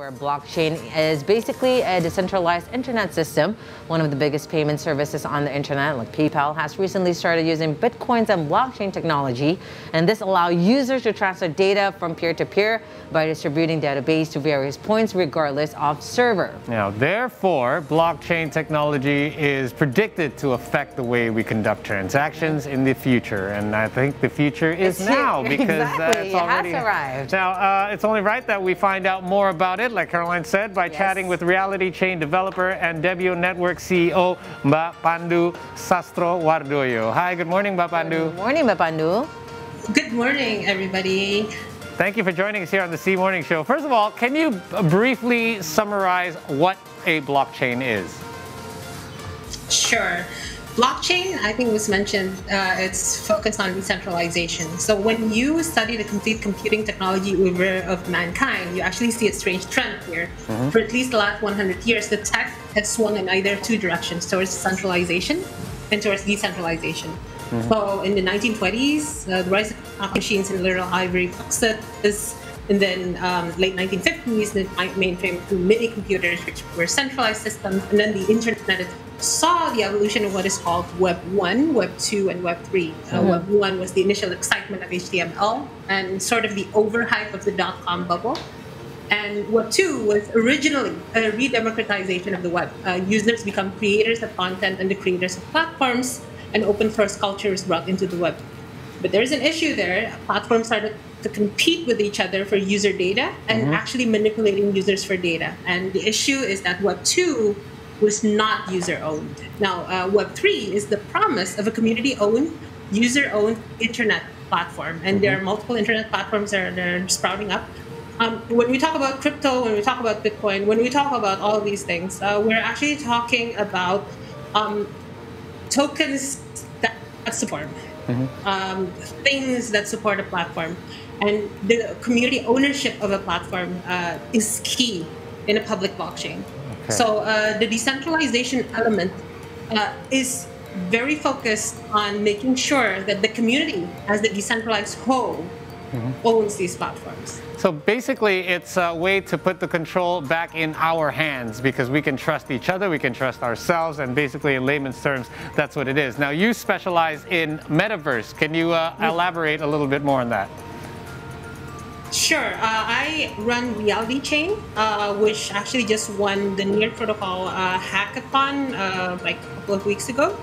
where blockchain is basically a decentralized internet system. One of the biggest payment services on the internet, like PayPal, has recently started using bitcoins and blockchain technology. And this allows users to transfer data from peer to peer by distributing database to various points regardless of server. Now, therefore, blockchain technology is predicted to affect the way we conduct transactions in the future. And I think the future is It's now here. because Exactly. uh, it's It has already arrived. Now, uh, it's only right that we find out more about it, like Caroline said, by Yes. chatting with reality chain developer and Debio Network CEO, Mbak Pandu Sastro Wardoyo. Hi, good morning, Mbak Pandu. Good morning, Mapandu. Good morning, everybody. Thank you for joining us here on the SEA Morning Show. First of all, can you briefly summarize what a blockchain is? Sure. Blockchain, I think was mentioned, uh, it's focused on decentralization. So when you study the complete computing technology over of mankind, you actually see a strange trend here. For at least the last 100 years, the tech has swung in either two directions, towards centralization and towards decentralization. So in the 1920s, uh, the rise of machines and little ivory boxes, and then um, late 1950s, the mainframe to mini computers, which were centralized systems, and then the internet saw the evolution of what is called Web 1, Web 2, and Web 3. Uh, Web 1 was the initial excitement of HTML and sort of the overhype of the dot com bubble. And Web 2 was originally a re-democratization of the web. Uh, users become creators of content and the creators of platforms, and open source culture is brought into the web. But there's an issue there. Platforms started to compete with each other for user data and actually manipulating users for data. And the issue is that Web 2 was not user owned. Now, uh, Web 3 is the promise of a community owned, user owned internet platform. And there are multiple internet platforms that are, that are sprouting up. Um, when we talk about crypto, when we talk about Bitcoin, when we talk about all of these things, uh, we're actually talking about um, tokens that support um, things that support a platform, and the community ownership of a platform uh, is key in a public blockchain. So uh, the decentralization element uh, is very focused on making sure that the community, as the decentralized whole, owns these platforms. So basically, it's a way to put the control back in our hands because we can trust each other, we can trust ourselves, and basically, in layman's terms, that's what it is. Now, you specialize in metaverse. Can you uh, elaborate a little bit more on that? Sure. Uh, I run Reality Chain, uh, which actually just won the Near Protocol uh, hackathon uh, like a couple of weeks ago.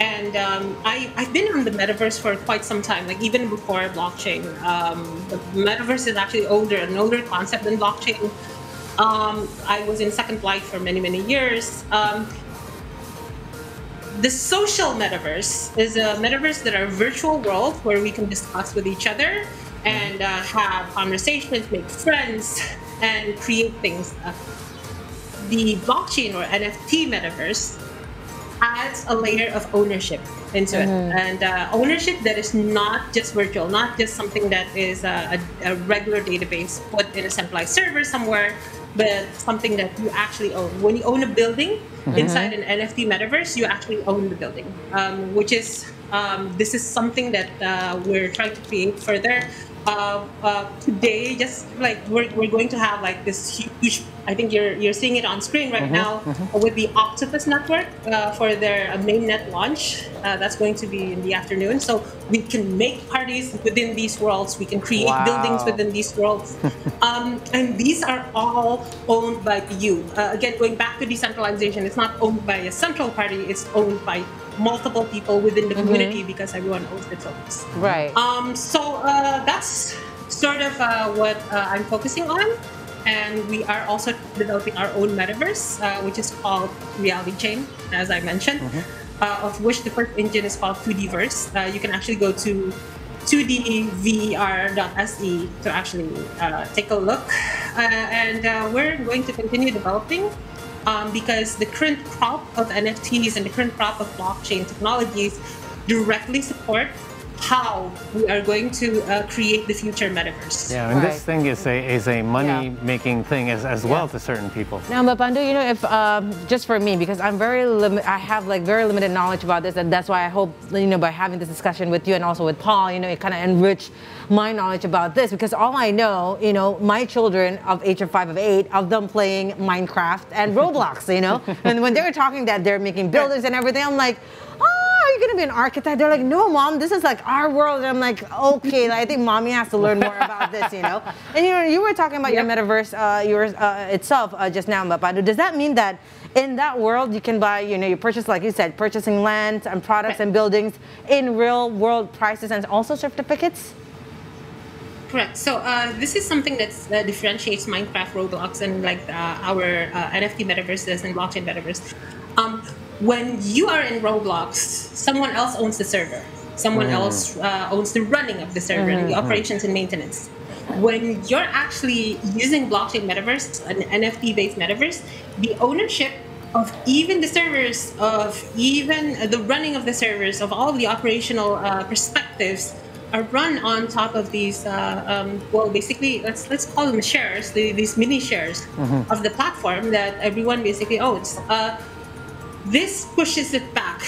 And um, I, I've been on the metaverse for quite some time, like even before blockchain. Um, the metaverse is actually older, an older concept than blockchain. Um, I was in Second Life for many, many years. Um, the social metaverse is a metaverse that are virtual world where we can discuss with each other and uh, have conversations, make friends, and create things. The blockchain or NFT metaverse adds a layer of ownership into it, and uh, ownership that is not just virtual, not just something that is a, a, a regular database put in a centralized server somewhere, but something that you actually own. When you own a building inside an NFT metaverse, you actually own the building, um, which is um, this is something that uh, we're trying to create further. Uh, uh, today, just like we're, we're going to have like this huge. I think you're you're seeing it on screen right now with the Octopus Network uh, for their uh, mainnet launch. Uh, that's going to be in the afternoon. So we can make parties within these worlds. We can create Wow. buildings within these worlds, um, and these are all owned by you. Uh, again, going back to decentralization, it's not owned by a central party. It's owned by multiple people within the community because everyone owns the tokens. Right. Um, so uh, that's sort of uh, what uh, I'm focusing on. And we are also developing our own metaverse, uh, which is called Reality Chain, as I mentioned, uh, of which the first engine is called 2Dverse. Uh, you can actually go to 2dver.se to actually uh, take a look. Uh, and uh, we're going to continue developing um, because the current crop of NFTs and the current crop of blockchain technologies directly support how we are going to uh, create the future metaverse. Yeah, and right. this thing is a is a money yeah. making thing as, as well yeah. to certain people. Now, but Pandu, you know, if um, just for me, because I'm very limited, I have like very limited knowledge about this, and that's why I hope you know by having this discussion with you and also with Paul, you know, it kind of enrich my knowledge about this because all I know, you know, my children of age of five of eight, of them playing Minecraft and Roblox, you know, and when they were talking that they're making buildings and everything, I'm like you gonna be an architect? They're like, no, mom, this is like our world. And I'm like, okay, like, I think mommy has to learn more about this, you know. And you know, you were talking about yep. your metaverse, uh, yours uh, itself uh, just now, but does that mean that in that world you can buy, you know, you purchase, like you said, purchasing land and products and buildings in real world prices and also certificates? Correct. So uh, this is something that uh, differentiates Minecraft, Roblox, and like uh, our uh, NFT metaverses and blockchain metaverse. Um, when you are in Roblox, someone else owns the server. Someone mm. else uh, owns the running of the server, mm-hmm. the operations and maintenance. When you're actually using blockchain metaverse, an NFT-based metaverse, the ownership of even the servers, of even the running of the servers, of all of the operational uh, perspectives are run on top of these. Uh, um, well, basically, let's let's call them shares, the, these mini shares mm-hmm. of the platform that everyone basically owns. Uh, this pushes it back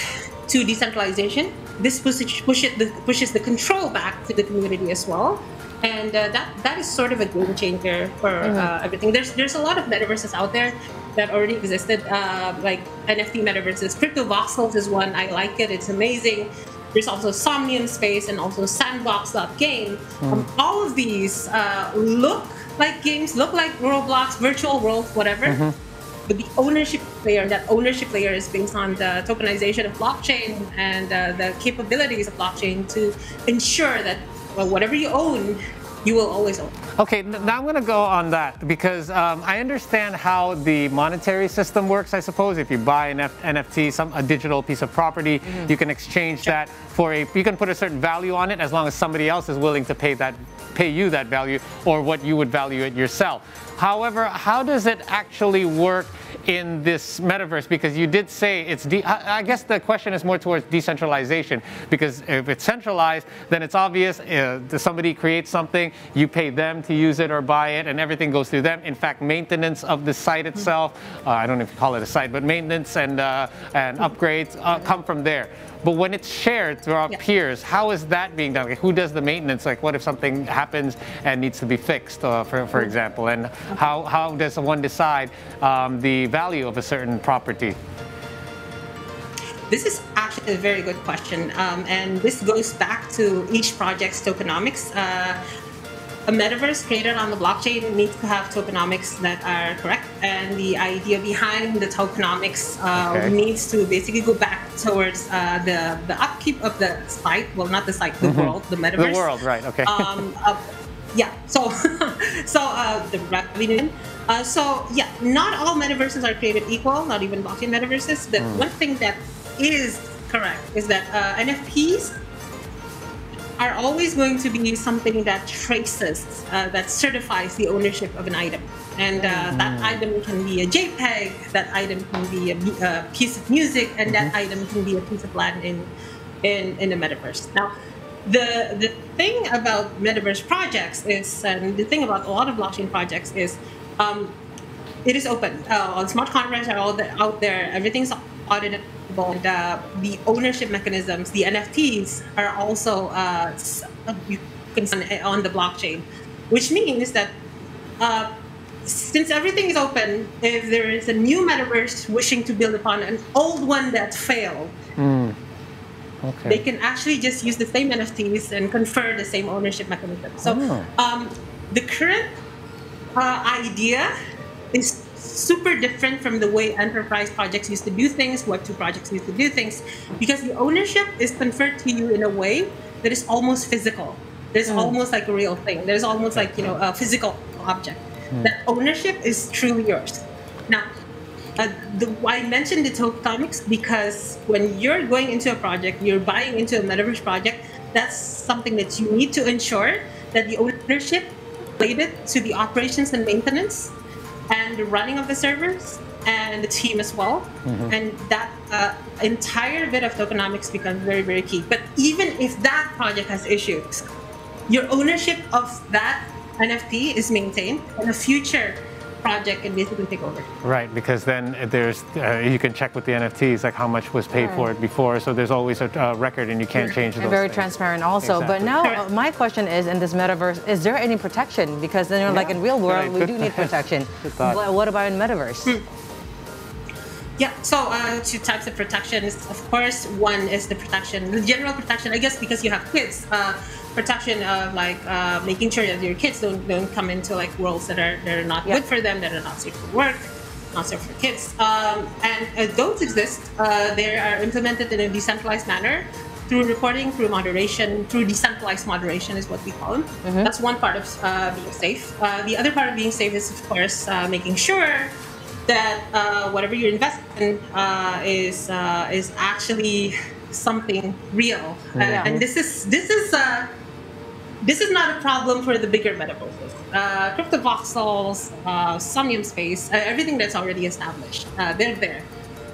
to decentralization. This pushes, pushes, the, pushes the control back to the community as well. And uh, that that is sort of a game changer for mm-hmm. uh, everything. There's there's a lot of metaverses out there that already existed, uh, like NFT metaverses. Crypto Voxels is one. I like it. It's amazing. There's also Somnium Space and also Sandbox.game. Mm. Um, all of these uh, look like games, look like Roblox, virtual worlds, whatever. Mm-hmm but the ownership layer, that ownership layer is based on the tokenization of blockchain and uh, the capabilities of blockchain to ensure that well, whatever you own you will always own. Okay, now I'm going to go on that because um, I understand how the monetary system works. I suppose if you buy an F NFT, some a digital piece of property, mm -hmm. you can exchange sure. that for a. You can put a certain value on it as long as somebody else is willing to pay that, pay you that value, or what you would value it yourself. However, how does it actually work? in this metaverse because you did say it's I guess the question is more towards decentralization because if it's centralized then it's obvious uh, somebody creates something you pay them to use it or buy it and everything goes through them in fact maintenance of the site itself uh, I don't know if you call it a site but maintenance and uh, and upgrades uh, come from there but when it's shared throughout yeah. peers, how is that being done? Like, who does the maintenance? Like, what if something happens and needs to be fixed, uh, for, for example? And how, how does one decide um, the value of a certain property? This is actually a very good question, um, and this goes back to each project's tokenomics. Uh, a metaverse created on the blockchain needs to have tokenomics that are correct, and the idea behind the tokenomics uh, okay. needs to basically go back towards uh, the the upkeep of the site. Well, not the site, the mm-hmm. world, the metaverse. The world, right? Okay. Um, uh, yeah. So, so uh, the revenue. Uh, so yeah, not all metaverses are created equal. Not even blockchain metaverses. The mm. one thing that is correct is that uh, NFTs are always going to be something that traces, uh, that certifies the ownership of an item. And uh, mm-hmm. that item can be a JPEG, that item can be a, a piece of music, and mm-hmm. that item can be a piece of land in, in, in the metaverse. Now, the, the thing about metaverse projects is, and the thing about a lot of blockchain projects is, um, it is open. Uh, on smart contracts are all the, out there. Everything's audited and uh, the ownership mechanisms, the NFTs, are also uh, on the blockchain, which means that uh, since everything is open, if there is a new metaverse wishing to build upon an old one that failed, mm. okay. they can actually just use the same NFTs and confer the same ownership mechanism. So oh. um, the current uh, idea is super different from the way enterprise projects used to do things, Web2 projects used to do things, because the ownership is conferred to you in a way that is almost physical. There's mm. almost like a real thing. There's almost like, you know, a physical object. Mm. That ownership is truly yours. Now, uh, the, I mentioned the tokenomics because when you're going into a project, you're buying into a metaverse project, that's something that you need to ensure that the ownership related to the operations and maintenance and the running of the servers and the team as well. Mm-hmm. And that uh, entire bit of tokenomics becomes very, very key. But even if that project has issues, your ownership of that NFT is maintained, and the future project can basically take over. Right, because then there's uh, you can check with the NFTs like how much was paid for it before. So there's always a uh, record, and you can't change those. And very things. transparent also. But now uh, my question is, in this metaverse, is there any protection? Because then, you know, like in real world, Right, we good- do need protection. But what about in metaverse? Yeah, so uh, two types of protections. Of course, one is the protection, the general protection, I guess, because you have kids. Uh, protection of like uh, making sure that your kids don't don't come into like worlds that are that are not Yeah. good for them, that are not safe for work, not safe for kids. Um, and uh, those exist. Uh, they are implemented in a decentralized manner through reporting, through moderation, through decentralized moderation is what we call them. That's one part of uh, being safe. Uh, the other part of being safe is, of course, uh, making sure that uh, whatever you invest in uh, is uh, is actually something real. Uh, Yeah. and this is this is uh, this is not a problem for the bigger metaverses. Uh, crypto voxels, uh, Somnium Space, uh, everything that's already established, uh, they're there.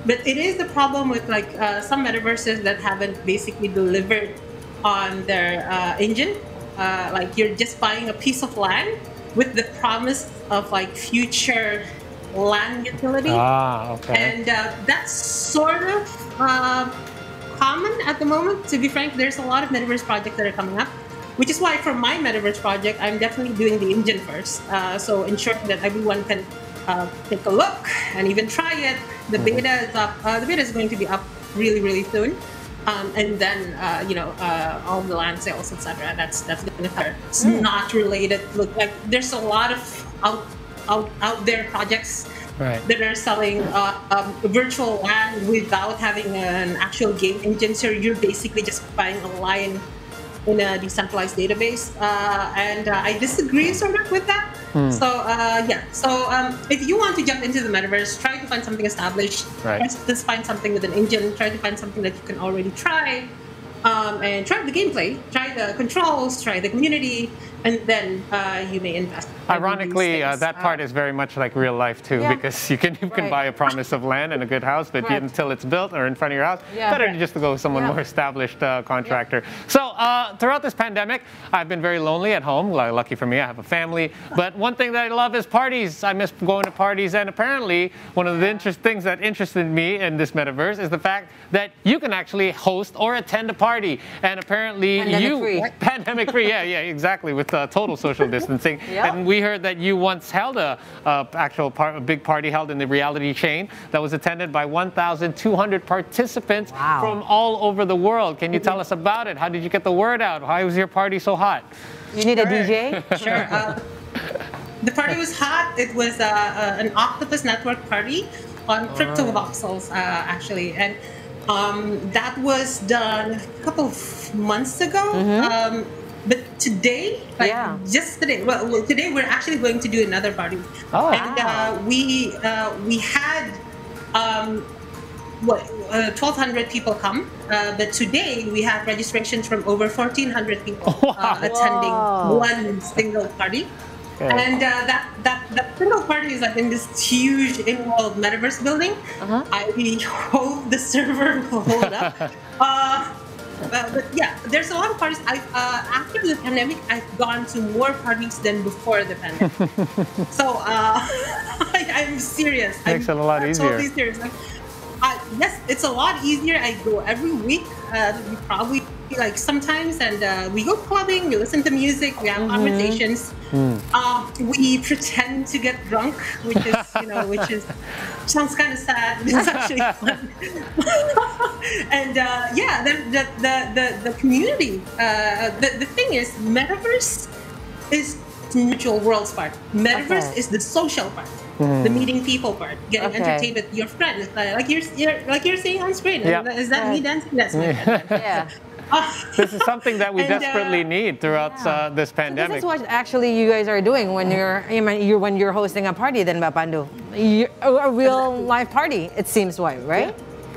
But it is the problem with like uh, some metaverses that haven't basically delivered on their uh, engine. Uh, like you're just buying a piece of land with the promise of like future land utility. Ah, okay. And uh, that's sort of uh, common at the moment. To be frank, there's a lot of metaverse projects that are coming up, which is why for my metaverse project, I'm definitely doing the engine first. Uh, so ensuring that everyone can uh, take a look and even try it. The beta is up. Uh, the beta is going to be up really, really soon. Um, and then uh, you know uh, all the land sales, etc. That's that's going to occur. It's not related. Look, like there's a lot of out out out there projects Right. that are selling uh, um, virtual land without having an actual game engine. So you're basically just buying a line in a decentralized database. Uh, and uh, I disagree sort of with that. So uh, yeah, so um, if you want to jump into the metaverse, try to find something established. Right. Just find something with an engine. Try to find something that you can already try. Um, and try the gameplay, try the controls, try the community, and then uh, you may invest. in Ironically, uh, that part is very much like real life too, Yeah. because you can you can Right. buy a promise of land and a good house, but Correct. until it's built or in front of your house, Yeah. better Correct. just to go with someone Yeah. more established uh, contractor. So uh, throughout this pandemic, I've been very lonely at home. Lucky for me, I have a family. But one thing that I love is parties. I miss going to parties, and apparently, one of the interest things that interested me in this metaverse is the fact that you can actually host or attend a party, and apparently Pandemic you free. pandemic free. Yeah, yeah, exactly. With uh, total social distancing, Yep. and we heard that you once held a, a actual par- a big party held in the reality chain that was attended by 1,200 participants Wow. from all over the world. Can you tell us about it? How did you get the word out? Why was your party so hot? You need a DJ? Sure. Uh, the party was hot. It was uh, uh, an Octopus Network party on crypto voxels, uh, actually, and um, that was done a couple of months ago. Um, but today, like Yeah. just today, well, today we're actually going to do another party, Oh. and uh, we uh, we had. Um, what uh, 1200 people come uh, but today we have registrations from over 1400 people uh, attending Wow. one single party. And uh, that, that that single party is like in this huge in-world metaverse building Uh-huh. i hope the server will hold up uh, uh, but yeah, there's a lot of parties. I uh, after the pandemic, I've gone to more parties than before the pandemic. so uh, I, I'm serious. Makes I'm it a lot easier. Totally serious. Like, uh, yes, it's a lot easier. I go every week. Uh, we probably like sometimes, and uh, we go clubbing. We listen to music. We have conversations. Uh, we pretend to get drunk, which is you know, which is sounds kind of sad. but It's actually fun. and uh, yeah, the the the the, the community. Uh, the the thing is, metaverse is mutual worlds part. Metaverse Okay. is the social part. The meeting people part, getting Okay. entertained with your friends, like you're, you're like you're seeing on screen. Yeah. Is that me dancing? That's me. Yeah. Ah. This is something that we And, uh, desperately need throughout uh, this This pandemic. is what actually you guys are doing when you're, you're when you're hosting a party. Then Bapandu, a real live party. It seems why, right?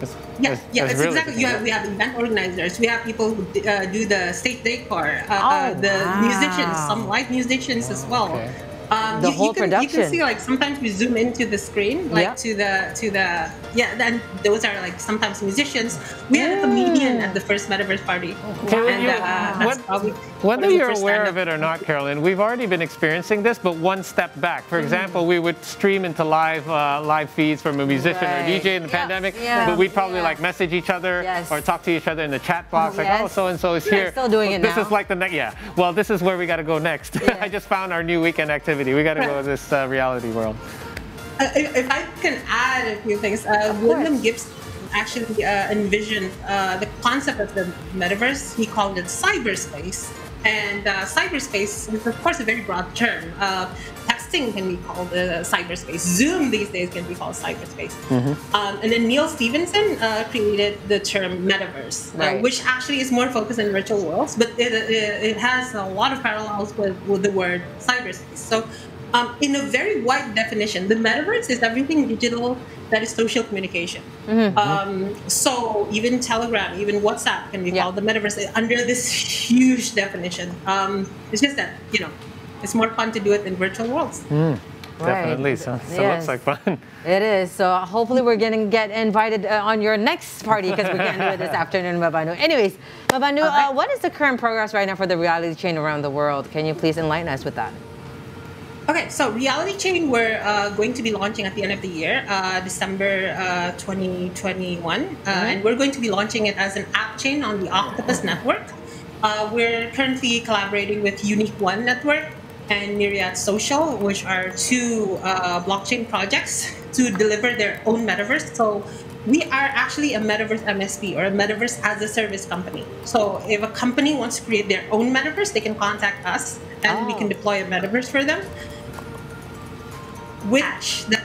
It's- Yeah, it's- yeah, it's it's really exactly. You have, we have event organizers. We have people who uh, do the state decor. Uh, Oh, uh, the wow. musicians, some live musicians as well. Okay. Um, The you, whole you can, You can see like sometimes we zoom into the screen, like Yeah. to the to the yeah. Then those are like sometimes musicians. We had a comedian at the first metaverse party, Okay, and you- uh, that's what- Whether one of the you're aware of it or not, Carolyn, we've already been experiencing this, but one step back. Mm. For example, we would stream into live uh, live feeds from a musician or a DJ in the Yeah, pandemic, yeah, but we'd probably yeah. like message each other Yes. or talk to each other in the chat box, like, Yes. oh, so and so is here. still doing Well, it This now. is like the next, yeah. Well, this is where we got to go next. Yeah. I just found our new weekend activity. We got to go to this uh, reality world. Uh, if if I can add a few things, uh, William Gibson actually uh, envisioned uh, the concept of the metaverse. He called it cyberspace. And uh, cyberspace is, of course, a very broad term. Uh, texting can be called uh, cyberspace. Zoom these days can be called cyberspace. Um, and then Neal Stephenson uh, created the term metaverse, Right. which actually is more focused on virtual worlds, but it, it, it has a lot of parallels with, with the word cyberspace. So, um, in a very wide definition, the metaverse is everything digital that is social communication. Um, so, even Telegram, even WhatsApp can be Yeah. called the metaverse under this huge definition. Um, it's just that, you know, it's more fun to do it in virtual worlds. Definitely. So, so Yes. looks like fun. It is. So hopefully we're going to get invited uh, on your next party because we can't do it this afternoon, Mabandu. Anyways, Mabandu, uh, what is the current progress right now for the reality chain around the world? Can you please enlighten us with that? Okay, so Reality Chain, we're uh, going to be launching at the end of the year, uh, December uh, 2021. Uh, And we're going to be launching it as an app chain on the Octopus Network. Uh, we're currently collaborating with Unique One Network and Myriad Social, which are two uh, blockchain projects to deliver their own metaverse. So we are actually a metaverse MSP or a metaverse as a service company. So if a company wants to create their own metaverse, they can contact us and we Oh. can deploy a metaverse for them which that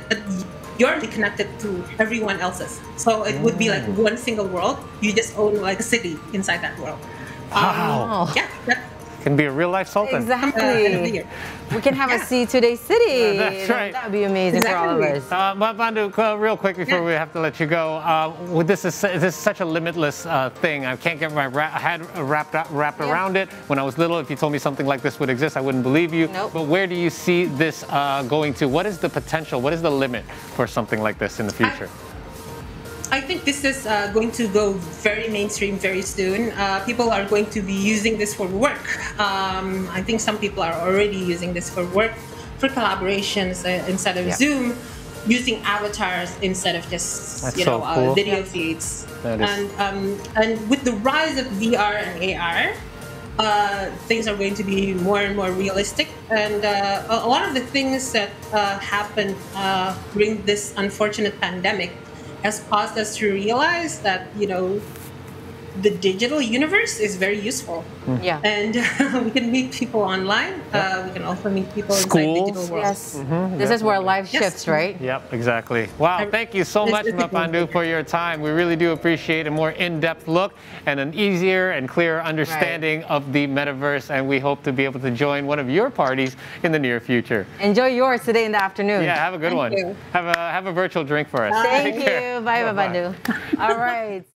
you're already connected to everyone else's. So it would be like Mm. one single world. You just own like a city inside that world. Wow. Oh. Yeah, that, Can be a real life sultan. uh, end of the Exactly. We can have a Yeah. SEAToday City. That's right. That would be amazing for all of us. Uh, but Bandu, uh, real quick before Yeah. we have to let you go, uh, well, this is this is such a limitless uh, thing. I can't get my ra- head wrapped up, wrapped Yeah. around it. When I was little, if you told me something like this would exist, I wouldn't believe you. Nope. But where do you see this uh, going to? What is the potential? What is the limit for something like this in the future? I think this is uh, going to go very mainstream very soon. Uh, people are going to be using this for work. Um, I think some people are already using this for work, for collaborations uh, instead of Yeah. Zoom, using avatars instead of just That's you so know uh, cool. video feeds. And um, and with the rise of VR and AR, uh, things are going to be more and more realistic. And uh, a a lot of the things that uh, happened uh, during this unfortunate pandemic has caused us to realize that you know the digital universe is very useful, Yeah. and we can meet people online. Uh, we can also meet people inside Schools. digital worlds. Yes. This is where life Yes. shifts, right? Yep, exactly. Wow, thank you so much, it's Mapandu, for your time. We really do appreciate a more in-depth look and an easier and clearer understanding of the metaverse, and we hope to be able to join one of your parties in the near future. Enjoy yours today in the afternoon. Yeah, have a good Thank one. you. Have a have a virtual drink for us. Thank Take you. Bye, Bye-bye. Mabandu. All right.